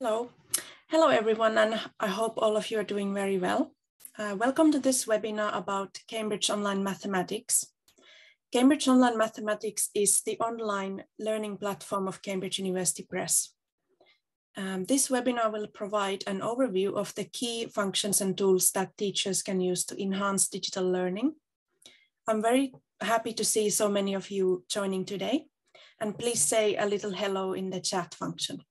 Hello. Hello, everyone, and I hope all of you are doing very well. Uh, welcome to this webinar about Cambridge Online Mathematics. Cambridge Online Mathematics is the online learning platform of Cambridge University Press. Um, this webinar will provide an overview of the key functions and tools that teachers can use to enhance digital learning. I'm very happy to see so many of you joining today, and please say a little hello in the chat function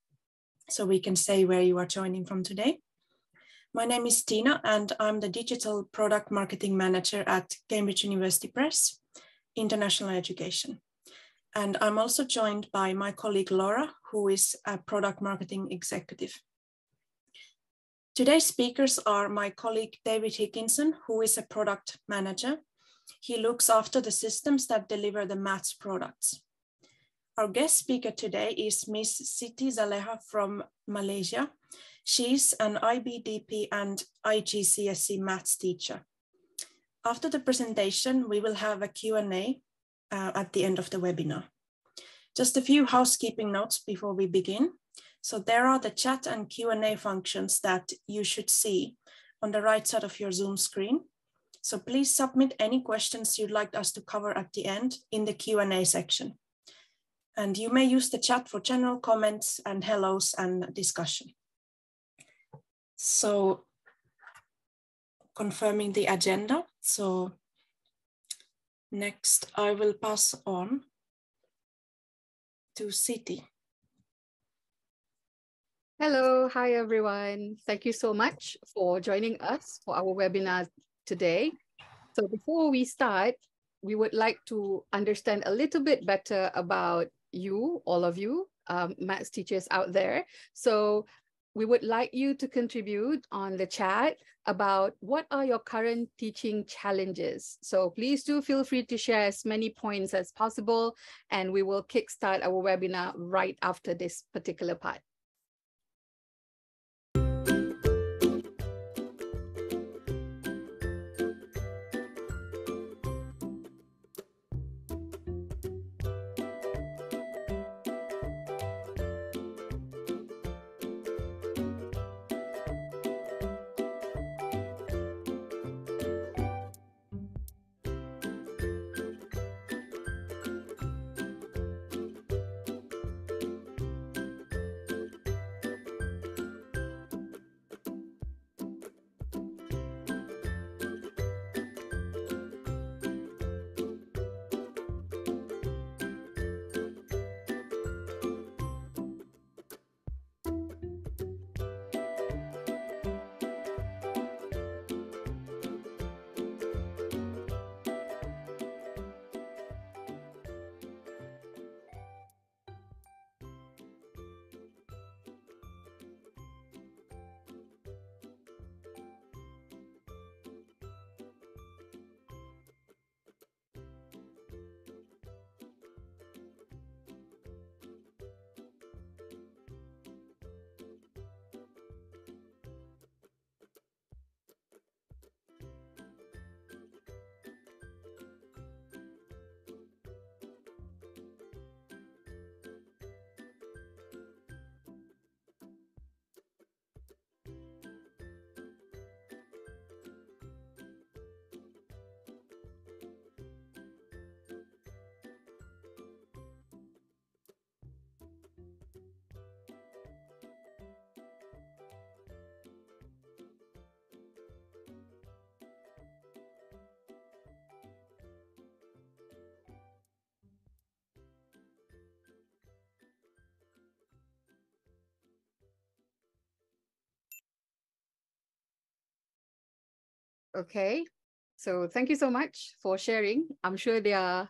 so we can say where you are joining from today. My name is Tina and I'm the Digital Product Marketing Manager at Cambridge University Press, International Education. And I'm also joined by my colleague Laura, who is a Product Marketing Executive. Today's speakers are my colleague David Higginson, who is a Product Manager. He looks after the systems that deliver the maths products. Our guest speaker today is Miss Siti Zaleha from Malaysia. She's an IBDP and IGCSE maths teacher. After the presentation, we will have a Q&A uh, at the end of the webinar. Just a few housekeeping notes before we begin. So there are the chat and Q&A functions that you should see on the right side of your Zoom screen. So please submit any questions you'd like us to cover at the end in the Q&A section. And you may use the chat for general comments and hellos and discussion. So confirming the agenda. So next I will pass on to Siti. Hello, hi everyone. Thank you so much for joining us for our webinar today. So before we start, we would like to understand a little bit better about you, all of you, um, maths teachers out there. So we would like you to contribute on the chat about what are your current teaching challenges. So please do feel free to share as many points as possible, and we will kickstart our webinar right after this particular part. Okay, so thank you so much for sharing. I'm sure there are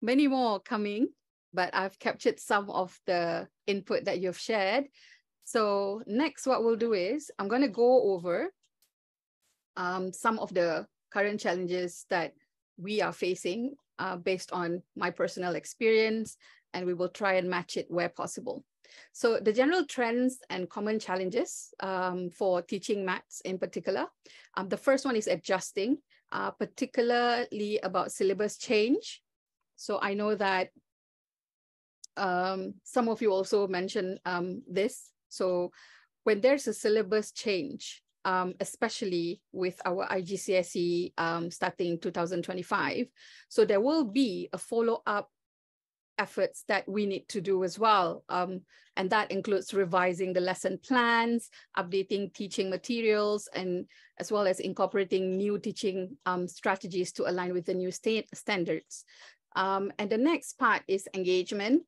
many more coming, but I've captured some of the input that you've shared. So next, what we'll do is I'm going to go over um, some of the current challenges that we are facing uh, based on my personal experience, and we will try and match it where possible. So the general trends and common challenges um, for teaching maths in particular. Um, the first one is adjusting, uh, particularly about syllabus change. So I know that um, some of you also mentioned um, this So when there's a syllabus change, um, especially with our IGCSE um, starting 2025, so there will be a follow-up efforts that we need to do as well. Um, and that includes revising the lesson plans, updating teaching materials, and as well as incorporating new teaching um, strategies to align with the new state standards. Um, and the next part is engagement.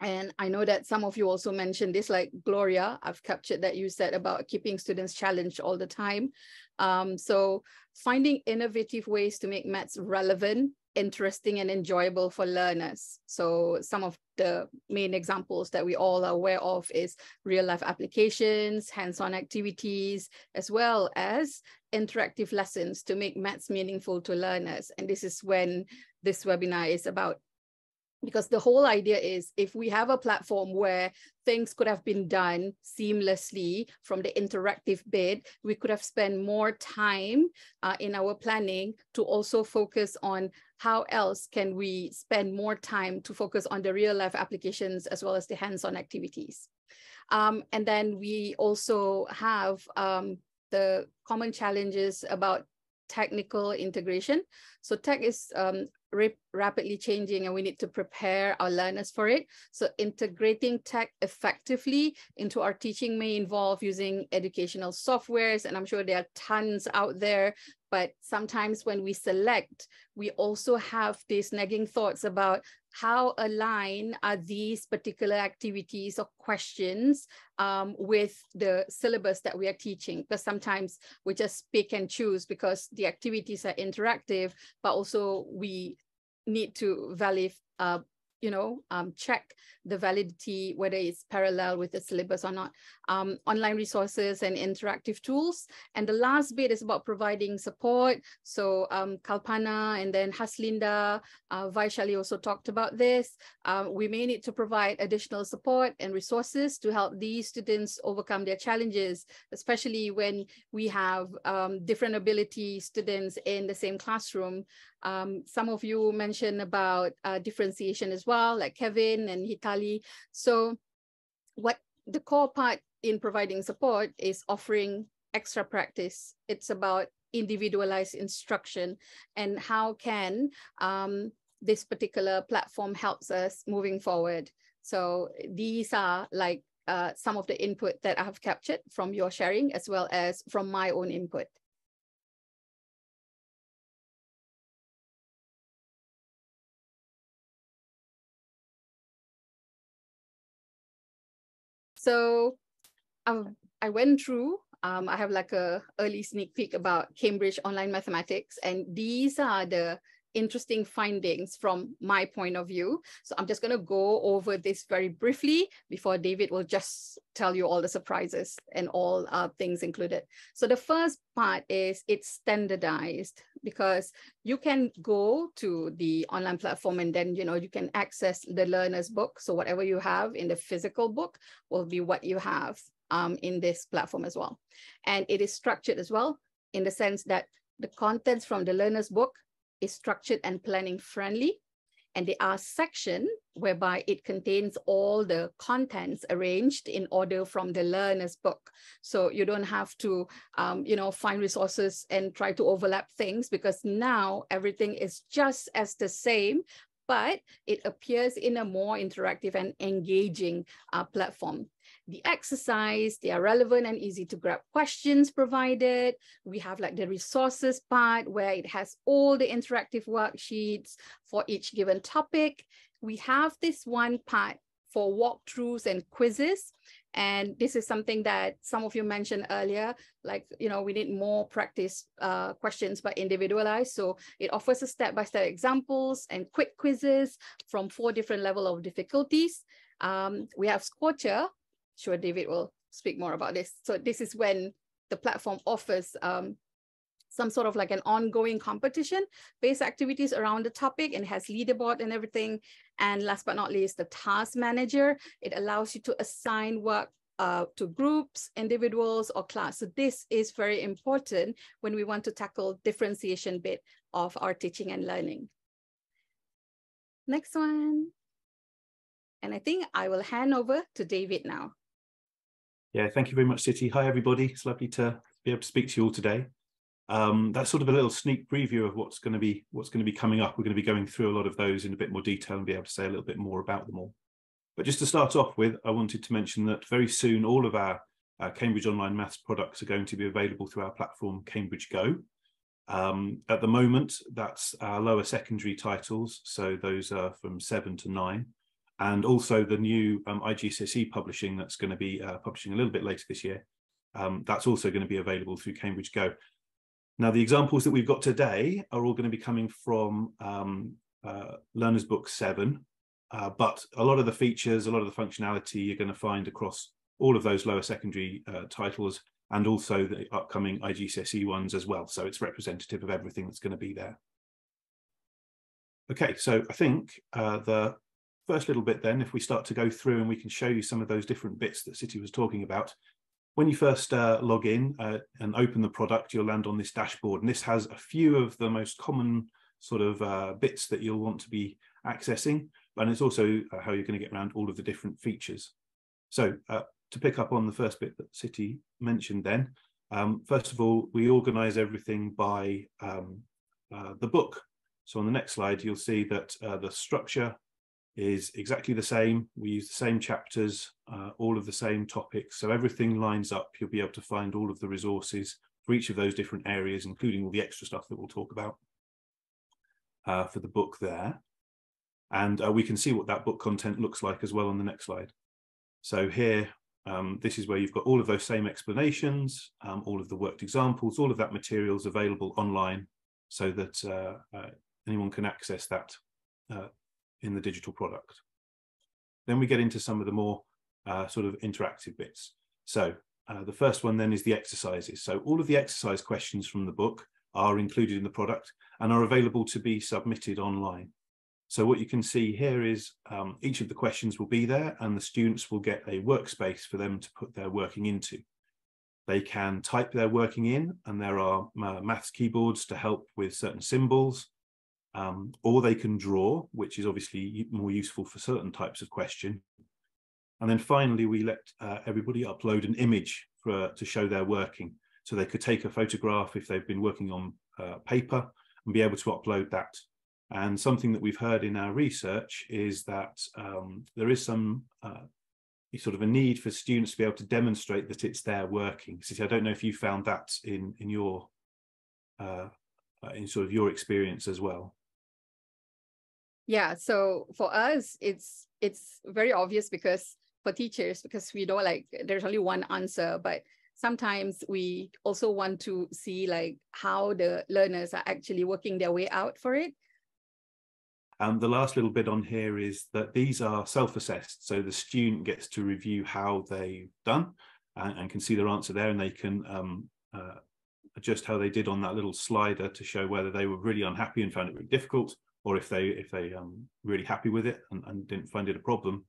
And I know that some of you also mentioned this, like Gloria, I've captured that you said about keeping students challenged all the time. Um, so finding innovative ways to make maths relevant interesting and enjoyable for learners. So some of the main examples that we all are aware of is real life applications, hands-on activities, as well as interactive lessons to make maths meaningful to learners. And this is when this webinar is about because the whole idea is if we have a platform where things could have been done seamlessly from the interactive bit, we could have spent more time uh, in our planning to also focus on how else can we spend more time to focus on the real life applications as well as the hands-on activities. Um, and then we also have um, the common challenges about technical integration. So tech is um, rapidly changing and we need to prepare our learners for it. So integrating tech effectively into our teaching may involve using educational softwares, and I'm sure there are tons out there, but sometimes when we select, we also have these nagging thoughts about how align are these particular activities or questions um, with the syllabus that we are teaching because sometimes we just pick and choose because the activities are interactive but also we need to validate uh, you know, um, check the validity, whether it's parallel with the syllabus or not, um, online resources and interactive tools. And the last bit is about providing support. So um, Kalpana and then Haslinda, uh, Vaishali also talked about this. Um, we may need to provide additional support and resources to help these students overcome their challenges, especially when we have um, different ability students in the same classroom. Um, some of you mentioned about uh, differentiation as well, like Kevin and Hitali. So what the core part in providing support is offering extra practice. It's about individualized instruction and how can um, this particular platform helps us moving forward. So these are like uh, some of the input that I have captured from your sharing as well as from my own input. So um, I went through, um, I have like a early sneak peek about Cambridge Online Mathematics, and these are the interesting findings from my point of view. So I'm just going to go over this very briefly before David will just tell you all the surprises and all uh, things included. So the first part is it's standardized because you can go to the online platform and then you know you can access the learner's book. So whatever you have in the physical book will be what you have um, in this platform as well. And it is structured as well in the sense that the contents from the learner's book is structured and planning friendly. And there are section whereby it contains all the contents arranged in order from the learner's book. So you don't have to, um, you know, find resources and try to overlap things because now everything is just as the same, but it appears in a more interactive and engaging uh, platform the exercise, they are relevant and easy to grab questions provided. We have like the resources part where it has all the interactive worksheets for each given topic. We have this one part for walkthroughs and quizzes. And this is something that some of you mentioned earlier, like, you know, we need more practice uh, questions, but individualized. So it offers a step-by-step -step examples and quick quizzes from four different level of difficulties. Um, we have Scorcher, sure David will speak more about this. So this is when the platform offers um, some sort of like an ongoing competition based activities around the topic and has leaderboard and everything. And last but not least, the task manager. It allows you to assign work uh, to groups, individuals, or class. So this is very important when we want to tackle differentiation bit of our teaching and learning. Next one. And I think I will hand over to David now. Yeah, thank you very much, Siti. Hi, everybody. It's lovely to be able to speak to you all today. Um, that's sort of a little sneak preview of what's going to be what's going to be coming up. We're going to be going through a lot of those in a bit more detail and be able to say a little bit more about them all. But just to start off with, I wanted to mention that very soon all of our Cambridge Online Maths products are going to be available through our platform Cambridge Go. Um, at the moment, that's our lower secondary titles, so those are from seven to nine and also the new um, IGCSE publishing that's going to be uh, publishing a little bit later this year. Um, that's also going to be available through Cambridge Go. Now, the examples that we've got today are all going to be coming from um, uh, Learner's Book 7, uh, but a lot of the features, a lot of the functionality you're going to find across all of those lower secondary uh, titles and also the upcoming IGCSE ones as well. So it's representative of everything that's going to be there. Okay, so I think uh, the first little bit then, if we start to go through and we can show you some of those different bits that Siti was talking about. When you first uh, log in uh, and open the product, you'll land on this dashboard. And this has a few of the most common sort of uh, bits that you'll want to be accessing. And it's also uh, how you're going to get around all of the different features. So uh, to pick up on the first bit that Siti mentioned then, um, first of all, we organize everything by um, uh, the book. So on the next slide, you'll see that the structure is exactly the same. We use the same chapters, uh, all of the same topics. So everything lines up. You'll be able to find all of the resources for each of those different areas, including all the extra stuff that we'll talk about uh, for the book there. And uh, we can see what that book content looks like as well on the next slide. So here, um, this is where you've got all of those same explanations, um, all of the worked examples, all of that material is available online so that uh, uh, anyone can access that uh, in the digital product. Then we get into some of the more uh, sort of interactive bits. So uh, the first one then is the exercises. So all of the exercise questions from the book are included in the product and are available to be submitted online. So what you can see here is um, each of the questions will be there and the students will get a workspace for them to put their working into. They can type their working in and there are uh, maths keyboards to help with certain symbols um, or they can draw, which is obviously more useful for certain types of question. And then finally, we let uh, everybody upload an image for, to show their working. So they could take a photograph if they've been working on uh, paper and be able to upload that. And something that we've heard in our research is that um, there is some uh, sort of a need for students to be able to demonstrate that it's their working. So I don't know if you found that in in your uh, uh, in sort of your experience as well yeah so for us it's it's very obvious because for teachers because we know like there's only one answer but sometimes we also want to see like how the learners are actually working their way out for it. And the last little bit on here is that these are self-assessed so the student gets to review how they've done and, and can see their answer there and they can um, uh, adjust how they did on that little slider to show whether they were really unhappy and found it really difficult or if they if they um really happy with it and, and didn't find it a problem.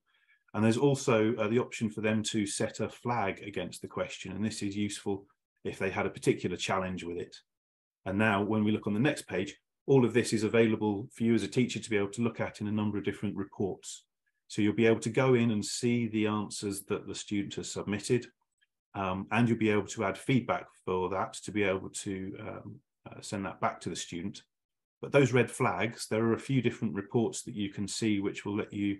And there's also uh, the option for them to set a flag against the question, and this is useful if they had a particular challenge with it. And now, when we look on the next page, all of this is available for you as a teacher to be able to look at in a number of different reports. So you'll be able to go in and see the answers that the student has submitted, um, and you'll be able to add feedback for that to be able to um, uh, send that back to the student. But those red flags, there are a few different reports that you can see which will let you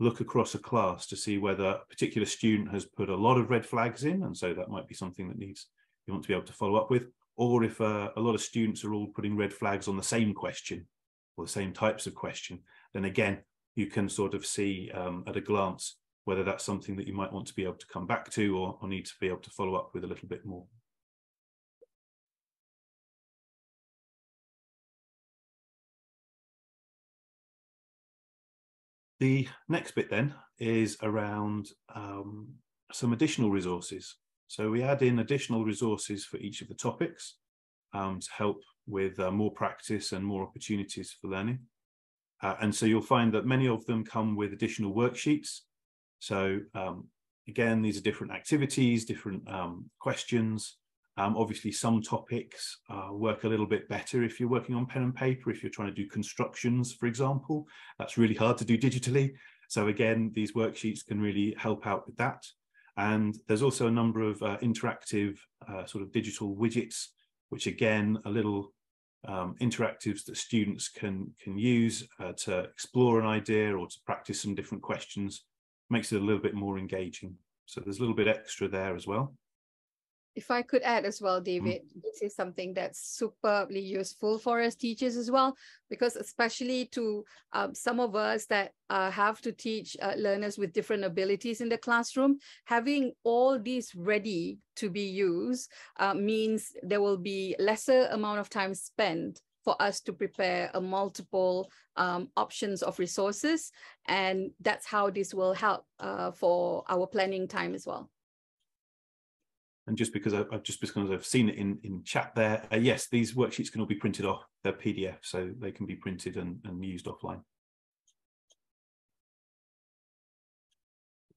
look across a class to see whether a particular student has put a lot of red flags in. And so that might be something that needs you want to be able to follow up with. Or if uh, a lot of students are all putting red flags on the same question or the same types of question, then again, you can sort of see um, at a glance whether that's something that you might want to be able to come back to or, or need to be able to follow up with a little bit more. The next bit then is around um, some additional resources. So we add in additional resources for each of the topics um, to help with uh, more practice and more opportunities for learning. Uh, and so you'll find that many of them come with additional worksheets. So um, again, these are different activities, different um, questions, um, obviously, some topics uh, work a little bit better if you're working on pen and paper, if you're trying to do constructions, for example. That's really hard to do digitally. So again, these worksheets can really help out with that. And there's also a number of uh, interactive uh, sort of digital widgets, which again, a little um, interactives that students can, can use uh, to explore an idea or to practice some different questions, makes it a little bit more engaging. So there's a little bit extra there as well if I could add as well, mm. David, mm. this is something that's superbly useful for us teachers as well, because especially to um, some of us that uh, have to teach uh, learners with different abilities in the classroom, having all these ready to be used uh, means there will be lesser amount of time spent for us to prepare a multiple um, options of resources. And that's how this will help uh, for our planning time as well and just because I, have just because I've seen it in in chat there, uh, yes, these worksheets can all be printed off. They're PDF, so they can be printed and, and used offline.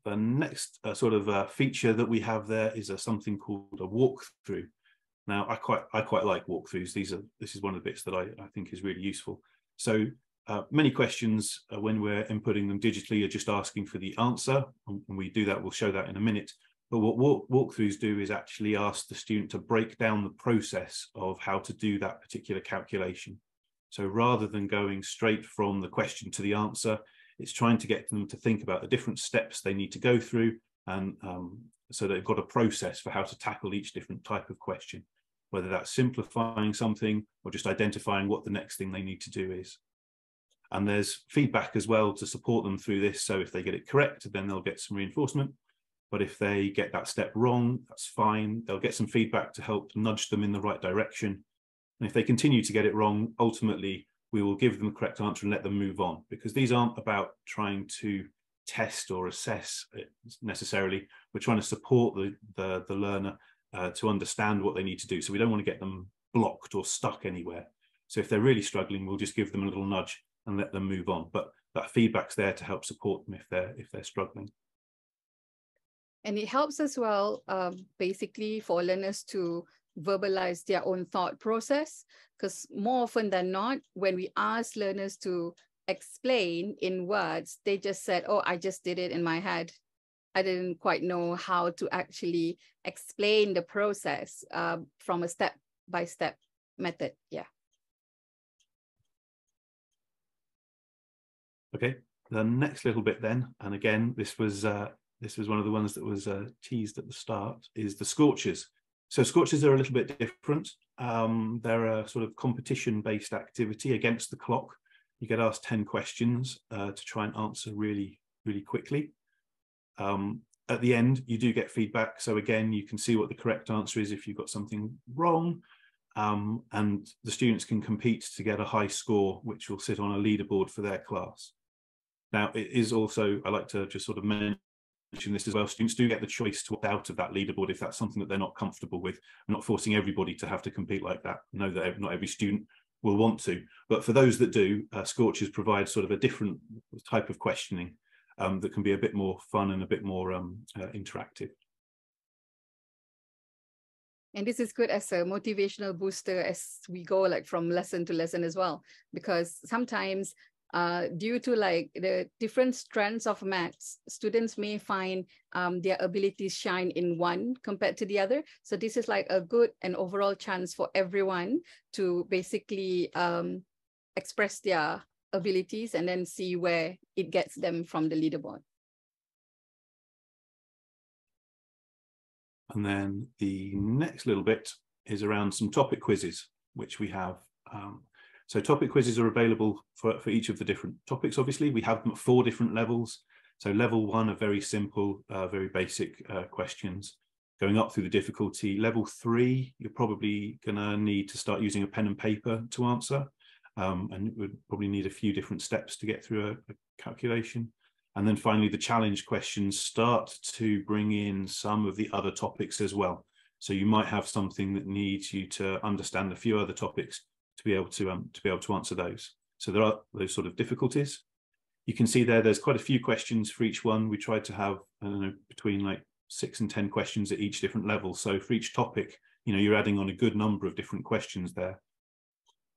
The next uh, sort of uh, feature that we have there is a, something called a walkthrough. Now, I quite I quite like walkthroughs. These are this is one of the bits that I, I think is really useful. So uh, many questions uh, when we're inputting them digitally are just asking for the answer, and we do that. We'll show that in a minute. But what walk, walkthroughs do is actually ask the student to break down the process of how to do that particular calculation. So rather than going straight from the question to the answer, it's trying to get them to think about the different steps they need to go through. And um, so they've got a process for how to tackle each different type of question, whether that's simplifying something or just identifying what the next thing they need to do is. And there's feedback as well to support them through this. So if they get it correct, then they'll get some reinforcement. But if they get that step wrong, that's fine. They'll get some feedback to help nudge them in the right direction. And if they continue to get it wrong, ultimately, we will give them the correct answer and let them move on because these aren't about trying to test or assess necessarily. We're trying to support the, the, the learner uh, to understand what they need to do. So we don't want to get them blocked or stuck anywhere. So if they're really struggling, we'll just give them a little nudge and let them move on. But that feedback's there to help support them if they're if they're struggling. And it helps as well, um, basically, for learners to verbalize their own thought process. Because more often than not, when we ask learners to explain in words, they just said, Oh, I just did it in my head. I didn't quite know how to actually explain the process uh, from a step by step method. Yeah. Okay, the next little bit then, and again, this was uh, this was one of the ones that was uh, teased at the start, is the Scorchers. So Scorchers are a little bit different. Um, they're a sort of competition-based activity against the clock. You get asked 10 questions uh, to try and answer really, really quickly. Um, at the end, you do get feedback. So again, you can see what the correct answer is if you've got something wrong. Um, and the students can compete to get a high score, which will sit on a leaderboard for their class. Now, it is also, I like to just sort of mention mention this as well. Students do get the choice to opt out of that leaderboard if that's something that they're not comfortable with. Not forcing everybody to have to compete like that. I know that not every student will want to, but for those that do, uh, Scorchers provide sort of a different type of questioning um, that can be a bit more fun and a bit more um, uh, interactive. And this is good as a motivational booster as we go like from lesson to lesson as well, because sometimes uh, due to like the different strands of maths, students may find um, their abilities shine in one compared to the other. So this is like a good and overall chance for everyone to basically um, express their abilities and then see where it gets them from the leaderboard. And then the next little bit is around some topic quizzes, which we have um, so topic quizzes are available for, for each of the different topics, obviously. We have four different levels. So level one are very simple, uh, very basic uh, questions. Going up through the difficulty, level three, you're probably gonna need to start using a pen and paper to answer. Um, and would probably need a few different steps to get through a, a calculation. And then finally, the challenge questions start to bring in some of the other topics as well. So you might have something that needs you to understand a few other topics to be able to um, to be able to answer those. So there are those sort of difficulties. You can see there, there's quite a few questions for each one. We tried to have, I don't know, between like six and 10 questions at each different level. So for each topic, you know, you're adding on a good number of different questions there.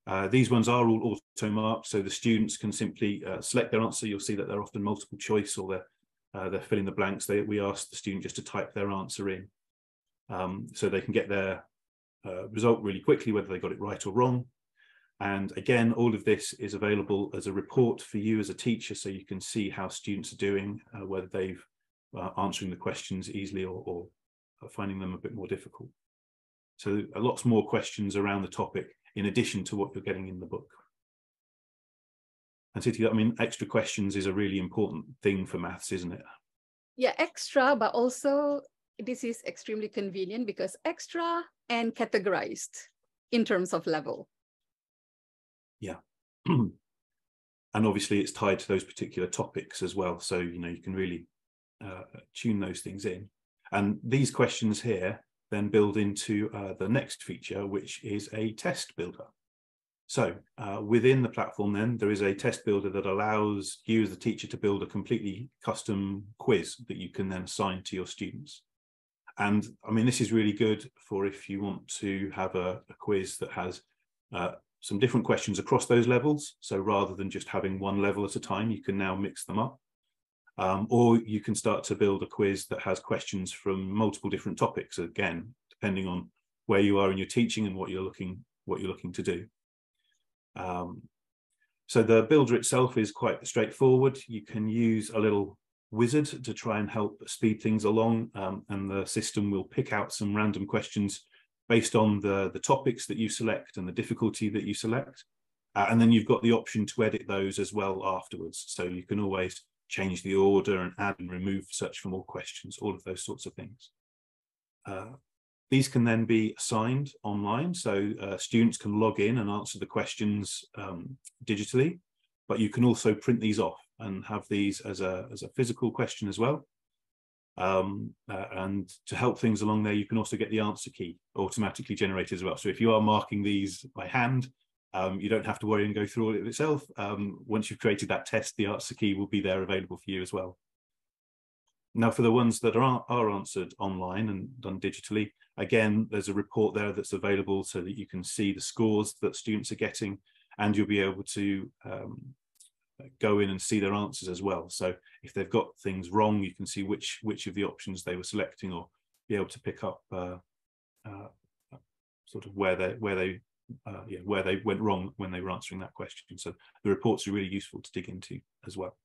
Uh, these ones are all auto marked, so the students can simply uh, select their answer. You'll see that they're often multiple choice or they're uh, they're filling the blanks, they, we ask the student just to type their answer in. Um, so they can get their uh, result really quickly, whether they got it right or wrong. And again, all of this is available as a report for you as a teacher, so you can see how students are doing, uh, whether they've uh, answering the questions easily or, or, finding them a bit more difficult. So lots more questions around the topic in addition to what you're getting in the book. And Siti, I mean, extra questions is a really important thing for maths, isn't it? Yeah, extra, but also this is extremely convenient because extra and categorized in terms of level. Yeah. and obviously it's tied to those particular topics as well. So, you know, you can really uh, tune those things in. And these questions here then build into uh, the next feature, which is a test builder. So uh, within the platform then, there is a test builder that allows you as the teacher to build a completely custom quiz that you can then assign to your students. And I mean, this is really good for if you want to have a, a quiz that has uh, some different questions across those levels. So rather than just having one level at a time, you can now mix them up. Um, or you can start to build a quiz that has questions from multiple different topics, again, depending on where you are in your teaching and what you're looking what you're looking to do. Um, so the builder itself is quite straightforward. You can use a little wizard to try and help speed things along, um, and the system will pick out some random questions based on the, the topics that you select and the difficulty that you select. Uh, and then you've got the option to edit those as well afterwards. So you can always change the order and add and remove search for more questions, all of those sorts of things. Uh, these can then be assigned online, so uh, students can log in and answer the questions um, digitally, but you can also print these off and have these as a, as a physical question as well. Um, uh, and to help things along there, you can also get the answer key automatically generated as well. So if you are marking these by hand, um, you don't have to worry and go through all of it itself. Um, once you've created that test, the answer key will be there available for you as well. Now, for the ones that are, are answered online and done digitally, again, there's a report there that's available so that you can see the scores that students are getting, and you'll be able to um, go in and see their answers as well. So if they've got things wrong, you can see which which of the options they were selecting, or be able to pick up uh, uh, sort of where they where they uh, yeah, where they went wrong when they were answering that question. So the reports are really useful to dig into as well.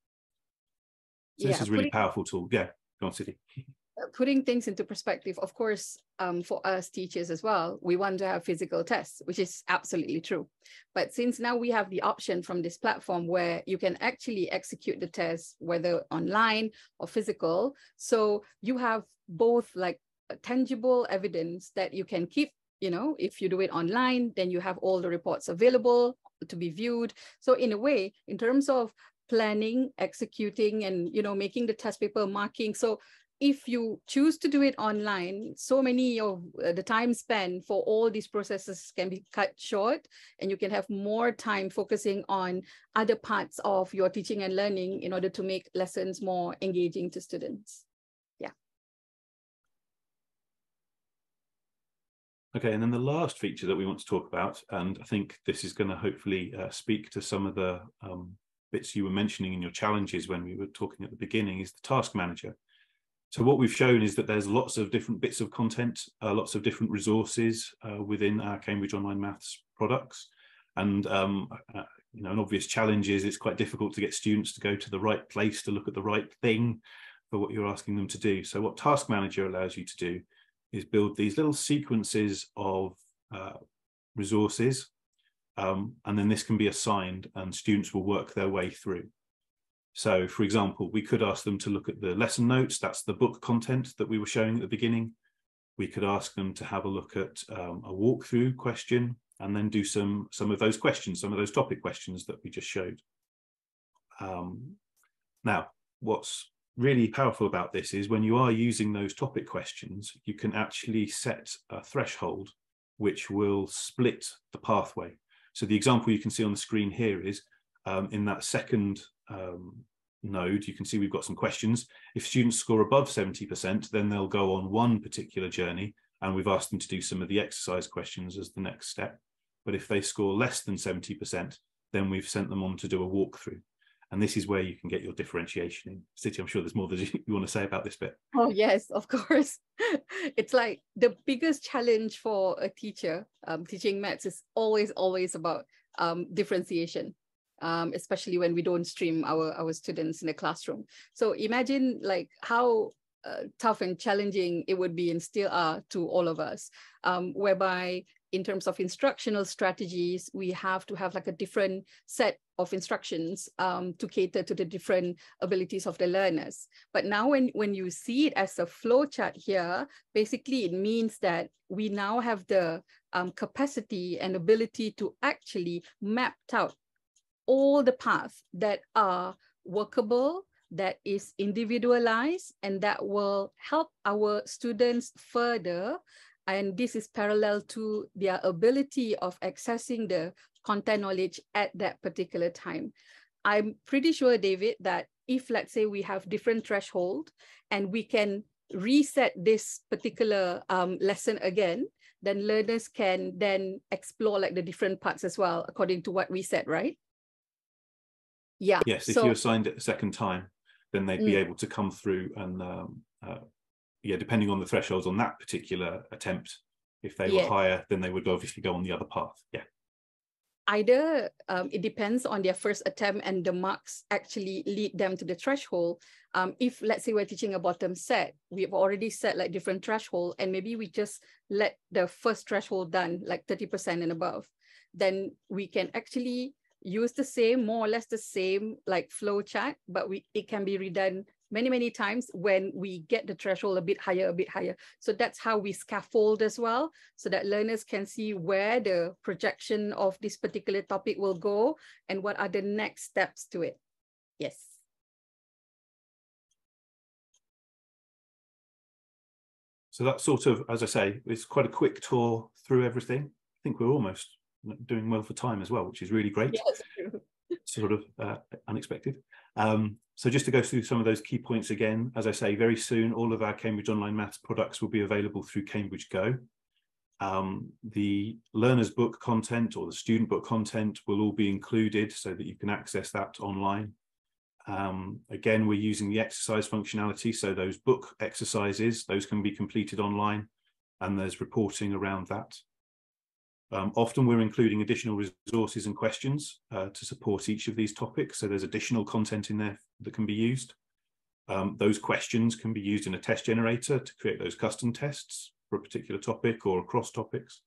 So yeah, this is really powerful tool. Yeah, go on, Siti. Putting things into perspective, of course, um, for us teachers as well, we want to have physical tests, which is absolutely true. But since now we have the option from this platform where you can actually execute the test, whether online or physical, so you have both like tangible evidence that you can keep you know, if you do it online, then you have all the reports available to be viewed. So in a way, in terms of planning, executing, and, you know, making the test paper marking. So if you choose to do it online, so many of uh, the time spent for all these processes can be cut short and you can have more time focusing on other parts of your teaching and learning in order to make lessons more engaging to students. Yeah. Okay, and then the last feature that we want to talk about, and I think this is going to hopefully uh, speak to some of the um, bits you were mentioning in your challenges when we were talking at the beginning, is the task manager. So what we've shown is that there's lots of different bits of content, uh, lots of different resources uh, within our Cambridge Online Maths products. And um, uh, you know, an obvious challenge is it's quite difficult to get students to go to the right place to look at the right thing for what you're asking them to do. So what Task Manager allows you to do is build these little sequences of uh, resources, um, and then this can be assigned and students will work their way through. So for example, we could ask them to look at the lesson notes, that's the book content that we were showing at the beginning. We could ask them to have a look at um, a walkthrough question and then do some, some of those questions, some of those topic questions that we just showed. Um, now, what's really powerful about this is when you are using those topic questions, you can actually set a threshold which will split the pathway. So the example you can see on the screen here is um, in that second um, node, you can see we've got some questions. If students score above 70%, then they'll go on one particular journey and we've asked them to do some of the exercise questions as the next step. But if they score less than 70%, then we've sent them on to do a walkthrough. And this is where you can get your differentiation in. Siti, I'm sure there's more that you want to say about this bit. Oh, yes, of course. it's like the biggest challenge for a teacher um, teaching maths is always, always about um, differentiation. Um, especially when we don't stream our, our students in the classroom. So imagine like how uh, tough and challenging it would be and still are to all of us, um, whereby in terms of instructional strategies, we have to have like a different set of instructions um, to cater to the different abilities of the learners. But now when, when you see it as a flow chart here, basically it means that we now have the um, capacity and ability to actually map out all the paths that are workable, that is individualized, and that will help our students further and this is parallel to their ability of accessing the content knowledge at that particular time. I'm pretty sure, David, that if let's say we have different threshold and we can reset this particular um, lesson again, then learners can then explore like the different parts as well, according to what we said, right? Yeah. Yes, if so, you assigned it a second time, then they'd be mm. able to come through and um, uh, yeah, depending on the thresholds on that particular attempt, if they yeah. were higher, then they would obviously go on the other path. Yeah. Either um, it depends on their first attempt and the marks actually lead them to the threshold. Um, if let's say we're teaching a bottom set, we've already set like different threshold and maybe we just let the first threshold done like 30% and above, then we can actually use the same, more or less the same like flow chart, but we it can be redone many, many times when we get the threshold a bit higher, a bit higher. So that's how we scaffold as well, so that learners can see where the projection of this particular topic will go and what are the next steps to it. Yes. So that sort of, as I say, it's quite a quick tour through everything. I think we're almost doing well for time as well, which is really great. Yes. sort of uh, unexpected. Um, so just to go through some of those key points again, as I say, very soon, all of our Cambridge Online Maths products will be available through Cambridge Go. Um, the learner's book content or the student book content will all be included so that you can access that online. Um, again, we're using the exercise functionality, so those book exercises, those can be completed online and there's reporting around that. Um, often we're including additional resources and questions uh, to support each of these topics. So there's additional content in there that can be used. Um, those questions can be used in a test generator to create those custom tests for a particular topic or across topics.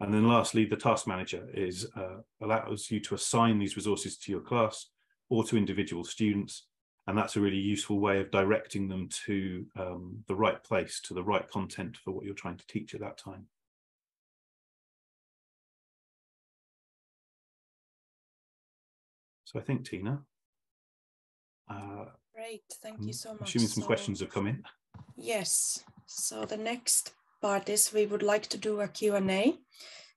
And then lastly, the task manager is uh, allows you to assign these resources to your class or to individual students. And that's a really useful way of directing them to um, the right place, to the right content for what you're trying to teach at that time. So I think Tina. Uh, Great, thank you so much. Assuming some so, questions have come in. Yes, so the next part is we would like to do a Q&A.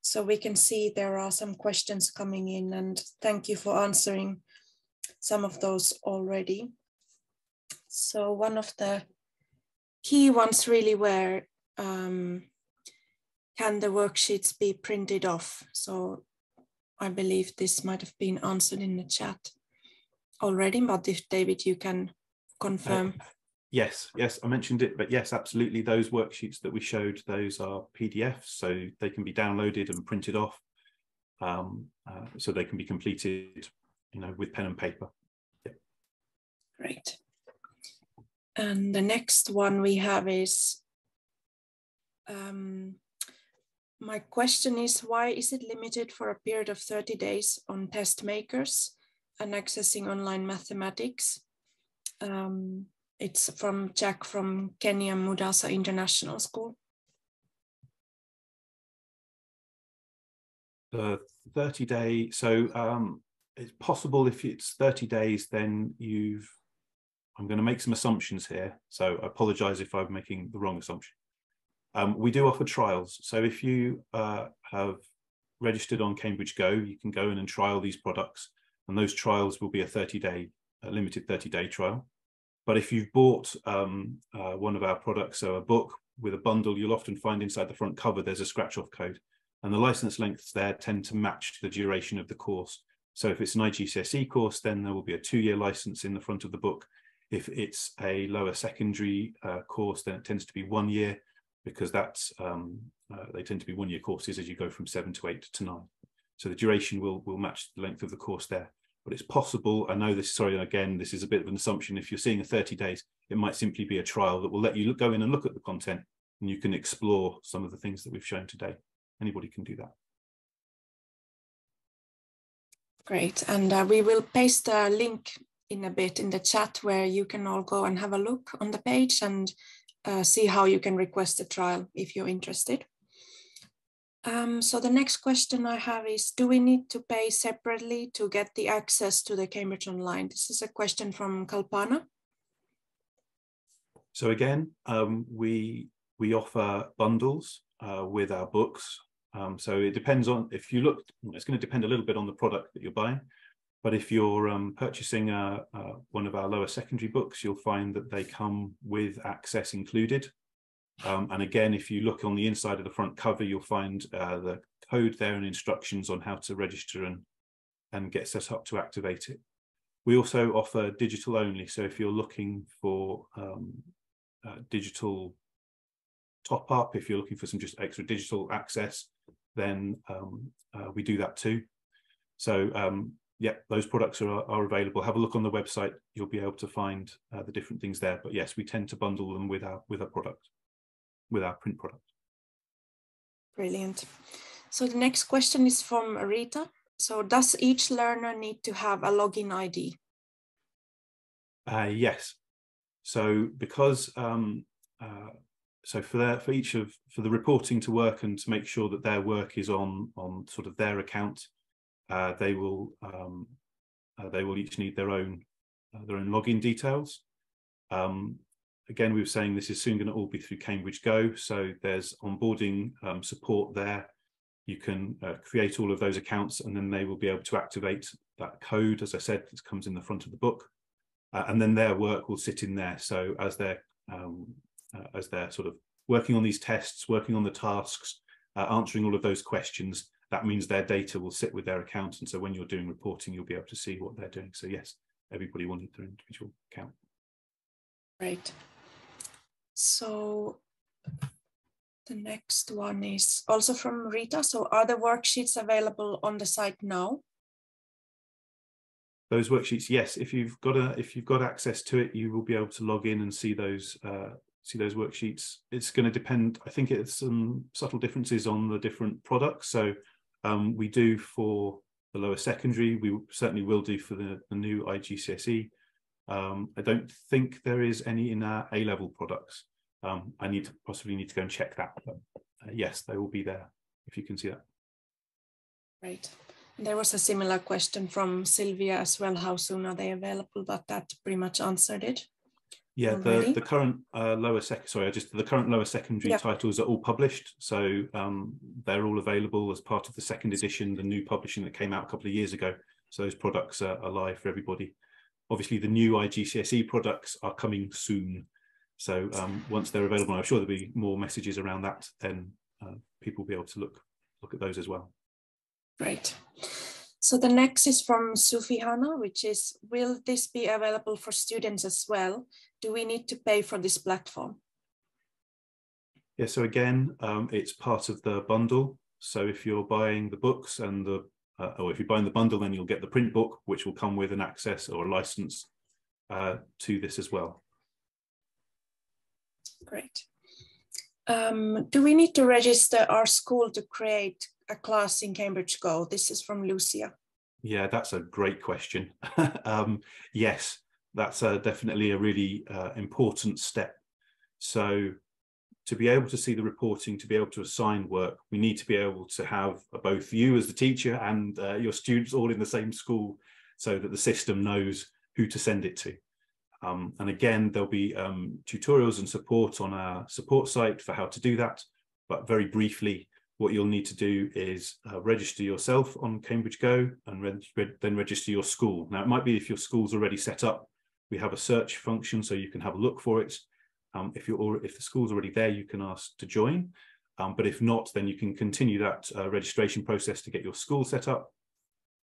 So we can see there are some questions coming in and thank you for answering some of those already. So one of the key ones really were, um, can the worksheets be printed off? So I believe this might have been answered in the chat already, but if David, you can confirm. Uh, yes, yes, I mentioned it, but yes, absolutely. Those worksheets that we showed, those are PDFs, so they can be downloaded and printed off, um, uh, so they can be completed, you know, with pen and paper. Yeah. Great. And the next one we have is um, my question is why is it limited for a period of 30 days on test makers and accessing online mathematics? Um, it's from Jack from Kenya Mudasa International School. The 30 day, so um, it's possible if it's 30 days, then you've, I'm going to make some assumptions here. So I apologize if I'm making the wrong assumption. Um, we do offer trials. So if you uh, have registered on Cambridge Go, you can go in and trial these products. And those trials will be a 30 day, a limited 30 day trial. But if you've bought um, uh, one of our products, so a book with a bundle, you'll often find inside the front cover there's a scratch off code. And the license lengths there tend to match the duration of the course. So if it's an IGCSE course, then there will be a two-year license in the front of the book. If it's a lower secondary uh, course, then it tends to be one year because that's um, uh, they tend to be one-year courses as you go from seven to eight to nine. So the duration will will match the length of the course there. But it's possible, I know this, sorry, again, this is a bit of an assumption. If you're seeing a 30 days, it might simply be a trial that will let you look, go in and look at the content and you can explore some of the things that we've shown today. Anybody can do that. Great. And uh, we will paste a link in a bit in the chat where you can all go and have a look on the page and uh, see how you can request a trial if you're interested. Um, so the next question I have is, do we need to pay separately to get the access to the Cambridge Online? This is a question from Kalpana. So again, um, we we offer bundles uh, with our books. Um, so it depends on if you look, it's going to depend a little bit on the product that you're buying. But if you're um, purchasing a, a, one of our lower secondary books, you'll find that they come with access included. Um, and again, if you look on the inside of the front cover, you'll find uh, the code there and instructions on how to register and, and get set up to activate it. We also offer digital only. So if you're looking for um, uh, digital top up, if you're looking for some just extra digital access, then um, uh, we do that too. So um, yeah, those products are, are available. Have a look on the website. You'll be able to find uh, the different things there. But yes, we tend to bundle them with our with our product, with our print product. Brilliant. So the next question is from Rita. So does each learner need to have a login ID? Uh, yes. So because um, uh, so for their for each of for the reporting to work and to make sure that their work is on on sort of their account, uh, they will um, uh, they will each need their own uh, their own login details. Um, again, we were saying this is soon going to all be through Cambridge Go, so there's onboarding um, support there. You can uh, create all of those accounts, and then they will be able to activate that code. As I said, it comes in the front of the book, uh, and then their work will sit in there. So as they're um, uh, as they're sort of working on these tests, working on the tasks, answering all of those questions, that means their data will sit with their account. And so when you're doing reporting, you'll be able to see what they're doing. So yes, everybody will need their individual account. Right. So the next one is also from Rita. So are the worksheets available on the site now? Those worksheets, yes. If you've got a, if you've got access to it, you will be able to log in and see those uh, see those worksheets. It's going to depend, I think it's some subtle differences on the different products. So um, we do for the lower secondary, we certainly will do for the, the new IGCSE. Um, I don't think there is any in our A-level products. Um, I need to possibly need to go and check that, but uh, yes, they will be there if you can see that. Great. There was a similar question from Sylvia as well. How soon are they available? But that pretty much answered it. Yeah, the, the current uh, lower sec sorry, just the current lower secondary titles are all published, so um, they're all available as part of the second edition, the new publishing that came out a couple of years ago. So those products are, are live for everybody. Obviously, the new IGCSE products are coming soon. So um, once they're available, I'm sure there'll be more messages around that, then uh, people will be able to look look at those as well. Great. So the next is from Sufi Hana, which is, will this be available for students as well? Do we need to pay for this platform? Yeah, so again, um, it's part of the bundle. So if you're buying the books and the, uh, or if you're buying the bundle, then you'll get the print book, which will come with an access or a license uh, to this as well. Great. Um, do we need to register our school to create a class in Cambridge Go? This is from Lucia. Yeah, that's a great question. um, yes, that's a, definitely a really uh, important step. So to be able to see the reporting, to be able to assign work, we need to be able to have both you as the teacher and uh, your students all in the same school so that the system knows who to send it to. Um, and again, there'll be um, tutorials and support on our support site for how to do that. But very briefly, what you'll need to do is uh, register yourself on Cambridge Go and then register your school. Now, it might be if your school's already set up, we have a search function so you can have a look for it. Um, if you're if the school's already there, you can ask to join. Um, but if not, then you can continue that uh, registration process to get your school set up.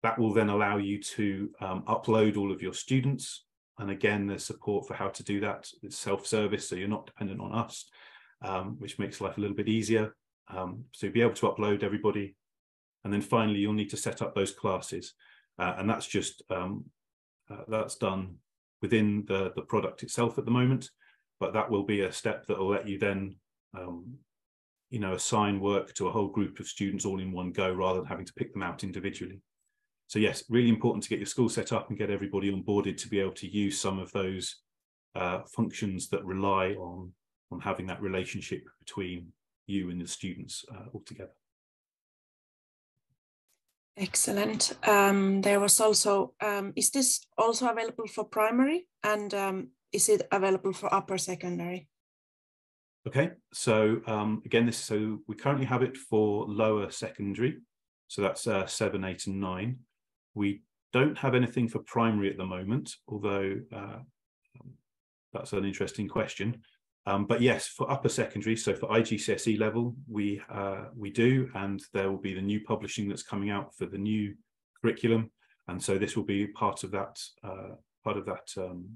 that will then allow you to um, upload all of your students. And again, there's support for how to do that. It's self-service, so you're not dependent on us, um, which makes life a little bit easier. Um, so be able to upload everybody. And then finally, you'll need to set up those classes. Uh, and that's just, um, uh, that's done within the, the product itself at the moment. But that will be a step that will let you then um, you know, assign work to a whole group of students all in one go rather than having to pick them out individually. So yes, really important to get your school set up and get everybody onboarded to be able to use some of those uh, functions that rely on, on having that relationship between you and the students uh, all together. Excellent. Um, there was also, um, is this also available for primary and um, is it available for upper secondary? Okay, so um, again, this so we currently have it for lower secondary, so that's uh, seven, eight, and nine. We don't have anything for primary at the moment, although uh, that's an interesting question. Um, but yes, for upper secondary, so for IGCSE level, we uh, we do, and there will be the new publishing that's coming out for the new curriculum, and so this will be part of that uh, part of that um,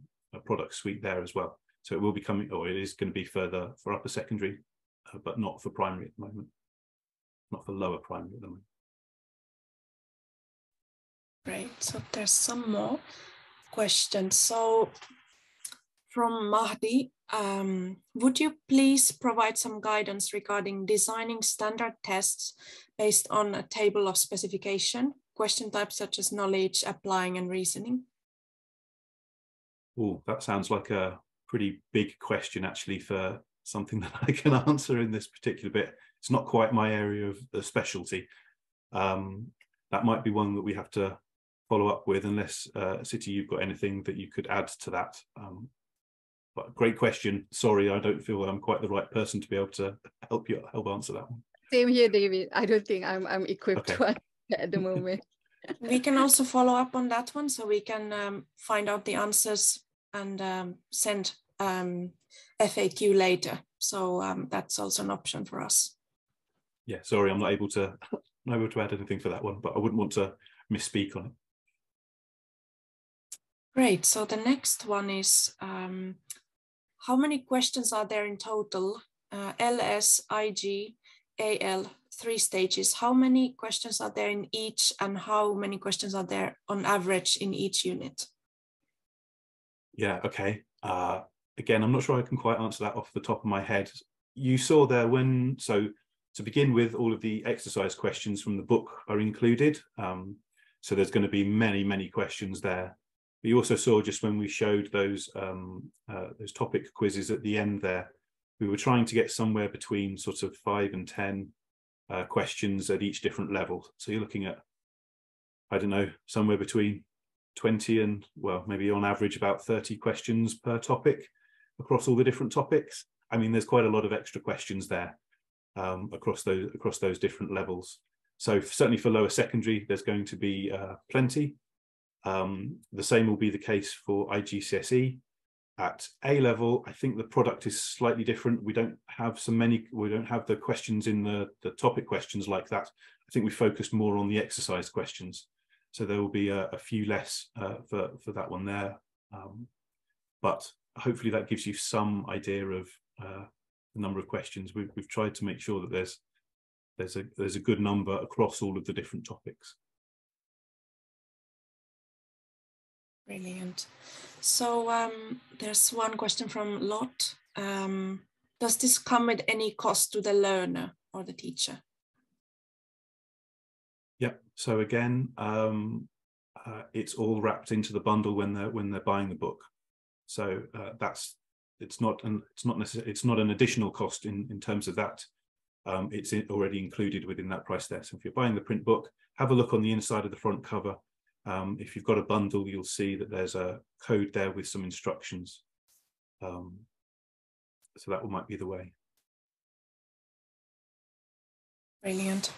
product suite there as well. So it will be coming, or it is going to be further for upper secondary, uh, but not for primary at the moment, not for lower primary at the moment. Great. So there's some more questions. So from Mahdi, um, would you please provide some guidance regarding designing standard tests based on a table of specification, question types such as knowledge, applying, and reasoning? Oh, that sounds like a pretty big question actually for something that I can answer in this particular bit. It's not quite my area of specialty. Um, that might be one that we have to follow up with unless uh, Siti, you've got anything that you could add to that. Um, but great question. Sorry, I don't feel that I'm quite the right person to be able to help you help answer that one. Same here, David. I don't think I'm I'm equipped okay. to at the moment. we can also follow up on that one so we can um, find out the answers and um, send um, FAQ later. So um, that's also an option for us. Yeah, sorry, I'm not able to not able to add anything for that one, but I wouldn't want to misspeak on it. Great. So the next one is um, how many questions are there in total? Uh, LS, IG, AL, three stages. How many questions are there in each, and how many questions are there on average in each unit? Yeah, okay. Uh, again, I'm not sure I can quite answer that off the top of my head. You saw there when, so to begin with, all of the exercise questions from the book are included. Um, so there's going to be many, many questions there. But you also saw just when we showed those um, uh, those topic quizzes at the end there, we were trying to get somewhere between sort of five and 10 uh, questions at each different level. So you're looking at, I don't know, somewhere between 20 and well maybe on average about 30 questions per topic across all the different topics. I mean there's quite a lot of extra questions there um, across those across those different levels. So certainly for lower secondary there's going to be uh, plenty um, the same will be the case for igcse at a level i think the product is slightly different we don't have so many we don't have the questions in the the topic questions like that i think we focused more on the exercise questions so there will be a, a few less uh, for, for that one there. Um, but hopefully that gives you some idea of uh, the number of questions. We've, we've tried to make sure that there's there's a there's a good number across all of the different topics. Brilliant. So um, there's one question from Lot. Um, does this come at any cost to the learner or the teacher? Yep. So again, um, uh, it's all wrapped into the bundle when they're when they're buying the book. So uh, that's it's not an it's not necessarily it's not an additional cost in in terms of that. Um, it's already included within that price there. So if you're buying the print book, have a look on the inside of the front cover. Um, if you've got a bundle, you'll see that there's a code there with some instructions. Um, so that might be the way. Brilliant.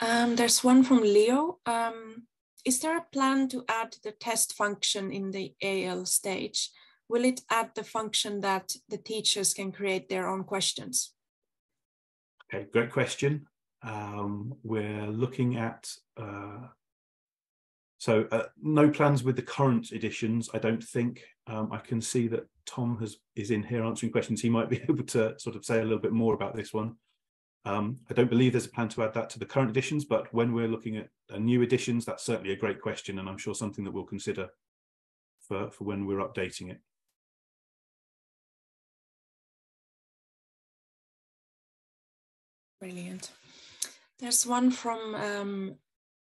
Um, there's one from Leo. Um, is there a plan to add the test function in the AL stage? Will it add the function that the teachers can create their own questions? Okay, great question. Um, we're looking at uh, So uh, no plans with the current editions, I don't think. Um, I can see that Tom has is in here answering questions. He might be able to sort of say a little bit more about this one. Um, I don't believe there's a plan to add that to the current editions, but when we're looking at uh, new editions, that's certainly a great question, and I'm sure something that we'll consider for, for when we're updating it. Brilliant. There's one from um,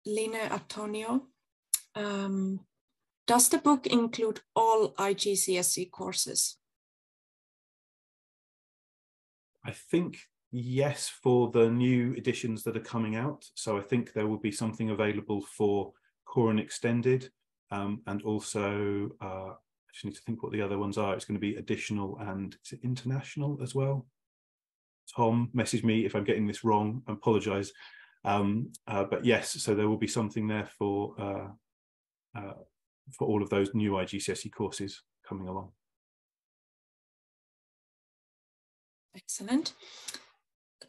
Line Antonio. Um, does the book include all IGCSE courses? I think yes, for the new editions that are coming out. So I think there will be something available for core and extended, um, and also uh, I just need to think what the other ones are. It's going to be additional and international as well. Tom, message me if I'm getting this wrong. I apologise. Um, uh, but yes, so there will be something there for uh, uh, for all of those new IGCSE courses coming along. Excellent.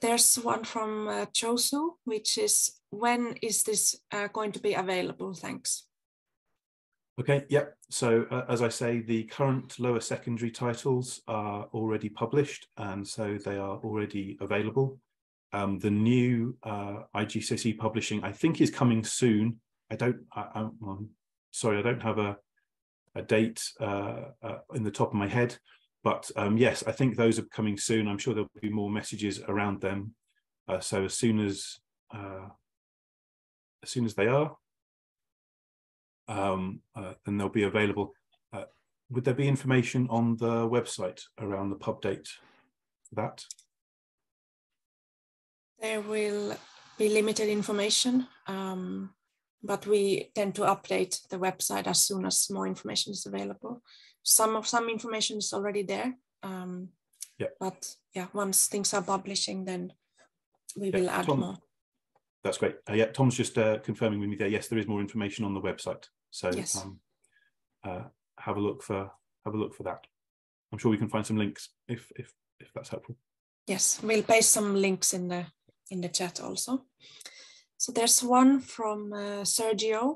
There's one from uh, Josu, which is when is this uh, going to be available? Thanks. Okay, yep. So uh, as I say, the current lower secondary titles are already published and so they are already available. Um, the new uh, IGCSE publishing, I think is coming soon. I don't, I, am sorry, I don't have a, a date uh, uh, in the top of my head, but um, yes, I think those are coming soon. I'm sure there'll be more messages around them. Uh, so as soon as, uh, as soon as they are, um, uh, then they'll be available. Uh, would there be information on the website around the pub date for that? There will be limited information, um, but we tend to update the website as soon as more information is available. Some of some information is already there, um, yeah. but yeah, once things are publishing, then we yeah. will add Tom, more. That's great. Uh, yeah, Tom's just uh, confirming with me there. Yes, there is more information on the website. So yes. um, uh, have a look for have a look for that. I'm sure we can find some links if if if that's helpful. Yes, we'll paste some links in the in the chat also. So there's one from uh, Sergio.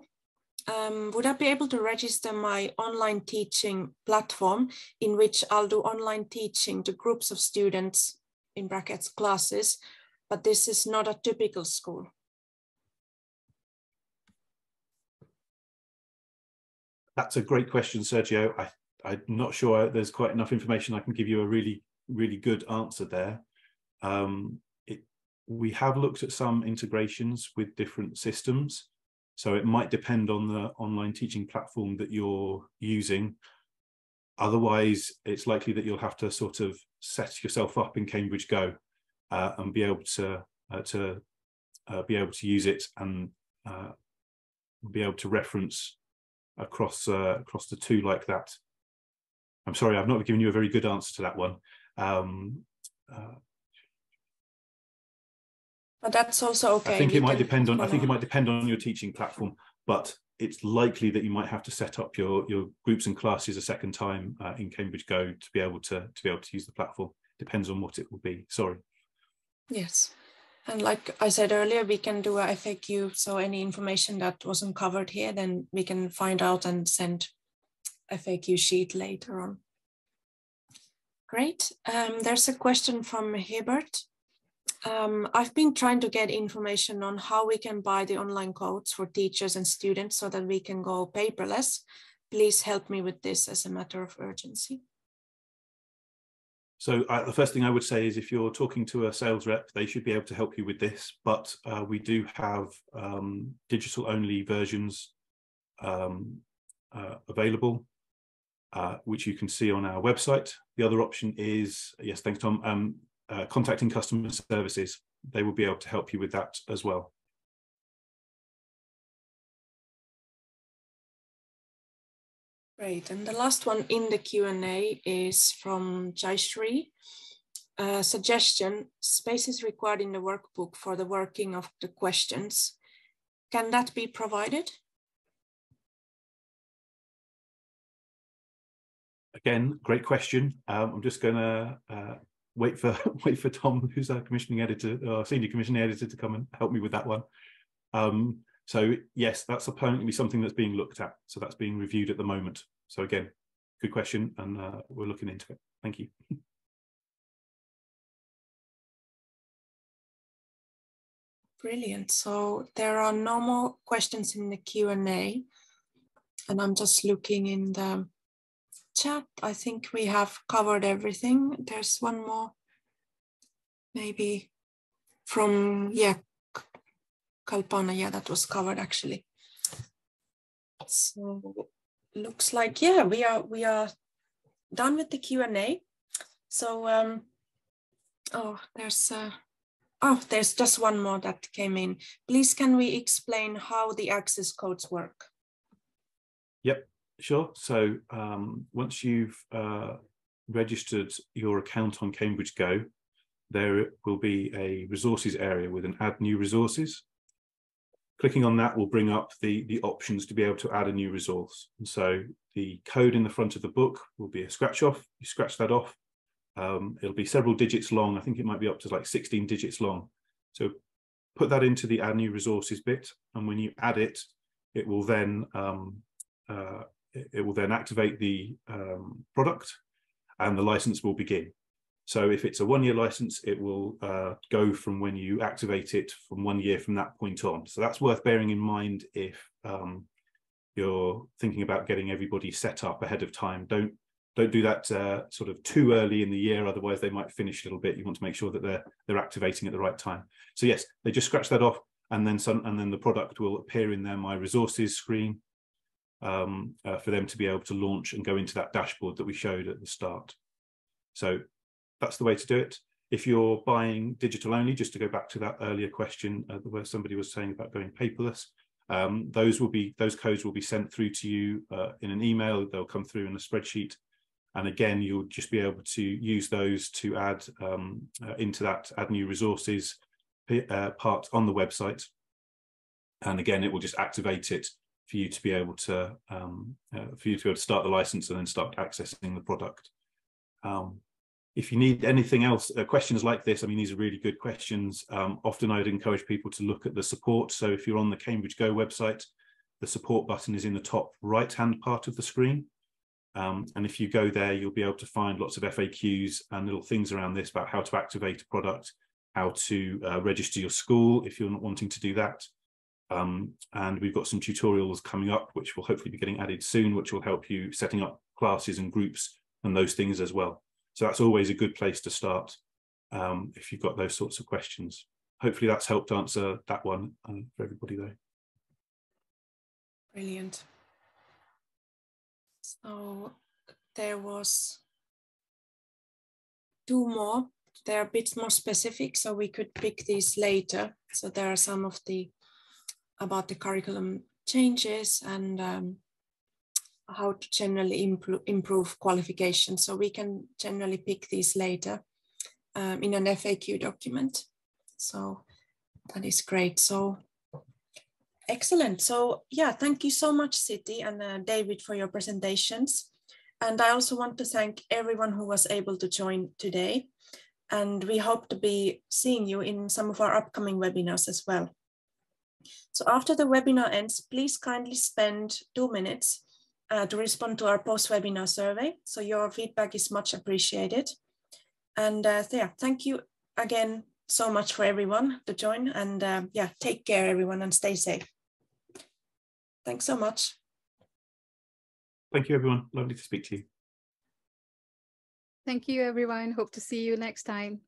Um, would I be able to register my online teaching platform in which I'll do online teaching to groups of students in brackets classes, but this is not a typical school? That's a great question, Sergio. I, I'm not sure there's quite enough information I can give you a really, really good answer there. Um, we have looked at some integrations with different systems. So it might depend on the online teaching platform that you're using. Otherwise, it's likely that you'll have to sort of set yourself up in Cambridge Go uh, and be able to uh, to uh, be able to use it and uh, be able to reference across uh, across the two like that. I'm sorry, I've not given you a very good answer to that one. Um, uh, but that's also okay. I think it might depend on. I think it might depend on your teaching platform, but it's likely that you might have to set up your your groups and classes a second time uh, in Cambridge Go to be able to to be able to use the platform. Depends on what it will be. Sorry. Yes. And like I said earlier, we can do a FAQ. So any information that wasn't covered here, then we can find out and send FAQ sheet later on. Great. Um, there's a question from Hebert. Um, I've been trying to get information on how we can buy the online codes for teachers and students so that we can go paperless. Please help me with this as a matter of urgency. So uh, the first thing I would say is if you're talking to a sales rep, they should be able to help you with this. But uh, we do have um, digital only versions um, uh, available, uh, which you can see on our website. The other option is, yes, thanks, Tom, um, uh, contacting customer services. They will be able to help you with that as well. Great. And the last one in the Q&A is from Jaishri. Uh, suggestion, space is required in the workbook for the working of the questions. Can that be provided? Again, great question. Um, I'm just going to uh, wait for wait for Tom, who's our commissioning editor, or senior commissioning editor, to come and help me with that one. Um, So yes, that's apparently something that's being looked at. So that's being reviewed at the moment. So again, good question, and uh, we're looking into it. Thank you. Brilliant. So there are no more questions in the Q&A. And I'm just looking in the chat. I think we have covered everything. There's one more, maybe from, yeah, Kalpana. Yeah, that was covered actually. So looks like, yeah, we are, we are done with the Q&A. So, um, oh, there's, uh, oh, there's just one more that came in. Please, can we explain how the access codes work? Yep, sure. So um, once you've uh, registered your account on Cambridge Go, there will be a resources area with an add new resources. Clicking on that will bring up the, the options to be able to add a new resource. And so the code in the front of the book will be a scratch off. You scratch that off. Um, it'll be several digits long. I think it might be up to like 16 digits long. So put that into the add new resources bit. And when you add it, it will then um, uh, it, will then activate the um, product and the license will begin. So if it's a one year license, it will uh, go from when you activate it from one year from that point on. So that's worth bearing in mind if um, you're thinking about getting everybody set up ahead of time. Don't don't do that uh, sort of too early in the year, otherwise they might finish a little bit. You want to make sure that they're they're activating at the right time. So yes, they just scratch that off, and then some, and then the product will appear in their My Resources screen um, uh, for them to be able to launch and go into that dashboard that we showed at the start. So that's the way to do it. If you're buying digital only, just to go back to that earlier question uh, where somebody was saying about going paperless, um, those will be those codes will be sent through to you uh, in an email. They'll come through in a spreadsheet, and again, you'll just be able to use those to add um, uh, into that add new resources uh, part on the website. And again, it will just activate it for you to be able to um, uh, for you to be able to start the license and then start accessing the product. Um, if you need anything else, uh, questions like this, I mean, these are really good questions. Um, often I would encourage people to look at the support. So if you're on the Cambridge Go website, the support button is in the top right-hand part of the screen. Um, and if you go there, you'll be able to find lots of FAQs and little things around this about how to activate a product, how to uh, register your school if you're not wanting to do that. Um, and we've got some tutorials coming up, which will hopefully be getting added soon, which will help you setting up classes and groups and those things as well. So that's always a good place to start um, if you've got those sorts of questions. Hopefully that's helped answer that one um, for everybody though. Brilliant. So there was two more. They're a bit more specific, so we could pick these later. So there are some of the about the curriculum changes and um, how to generally improve, improve. So we can generally pick these later um, in an FAQ document. So that is great. So excellent. So yeah, thank you so much, Siti and uh, David for your presentations. And I also want to thank everyone who was able to join today. And we hope to be seeing you in some of our upcoming webinars as well. So after the webinar ends, please kindly spend two minutes uh, to respond to our post-webinar survey. So your feedback is much appreciated. And uh, yeah, thank you again so much for everyone to join and uh, yeah, take care everyone and stay safe. Thanks so much. Thank you everyone. Lovely to speak to you. Thank you everyone. Hope to see you next time.